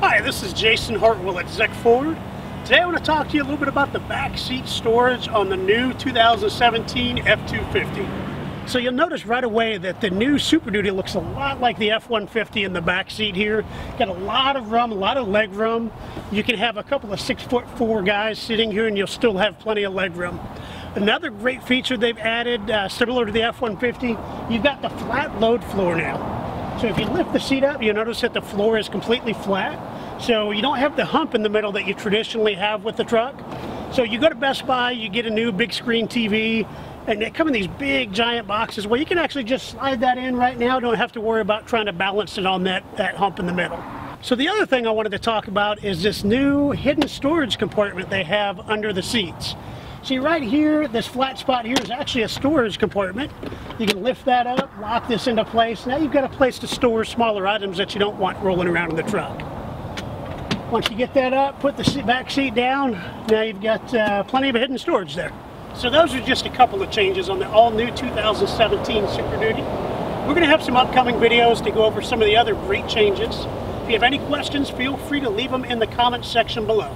Hi, this is Jason Hartwell at Zeck Ford. Today I want to talk to you a little bit about the back seat storage on the new 2017 F-250. So you'll notice right away that the new Super Duty looks a lot like the F-150 in the back seat here. Got a lot of room, a lot of leg room. You can have a couple of six foot four guys sitting here and you'll still have plenty of leg room. Another great feature they've added, uh, similar to the F-150, you've got the flat load floor now. So if you lift the seat up, you'll notice that the floor is completely flat. So you don't have the hump in the middle that you traditionally have with the truck. So you go to Best Buy, you get a new big screen TV, and they come in these big giant boxes where you can actually just slide that in right now. Don't have to worry about trying to balance it on that, that hump in the middle. So the other thing I wanted to talk about is this new hidden storage compartment they have under the seats. See right here, this flat spot here is actually a storage compartment. You can lift that up, lock this into place. Now you've got a place to store smaller items that you don't want rolling around in the truck. Once you get that up, put the back seat down. Now you've got uh, plenty of hidden storage there. So those are just a couple of changes on the all-new 2017 Super Duty. We're going to have some upcoming videos to go over some of the other great changes. If you have any questions, feel free to leave them in the comments section below.